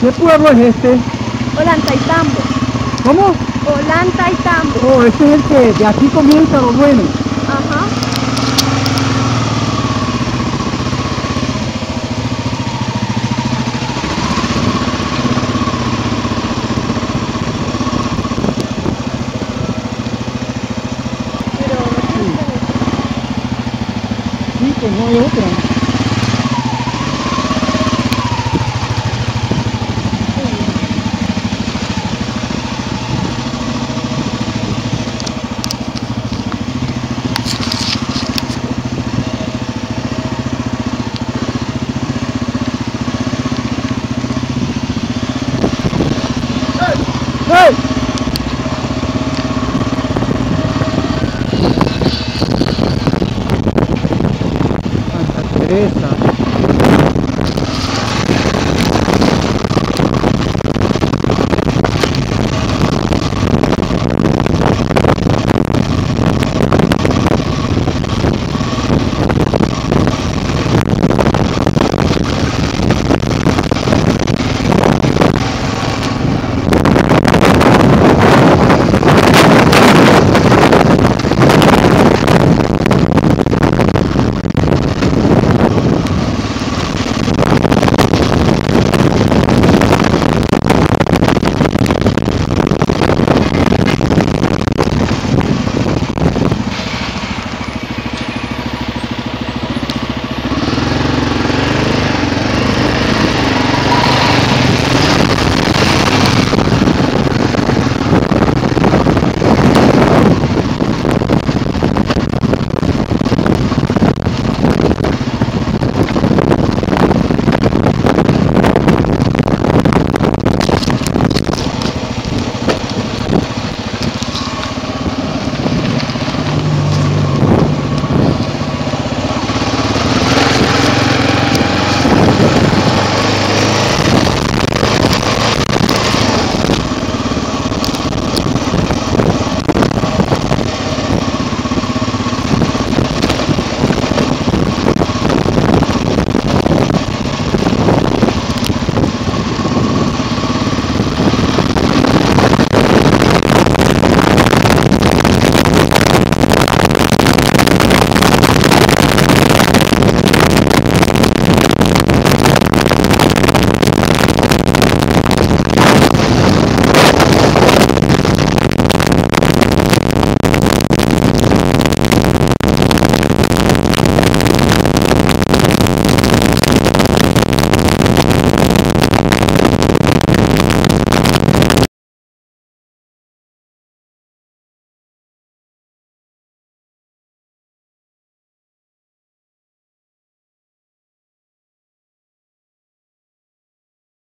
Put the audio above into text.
¿Qué pueblo es este? Ollantaytambo. ¿Cómo? Ollantaytambo. Oh, este es el que de aquí comienza lo bueno. Ajá. Pero. Sí, pues no hay otra. ¡Hey!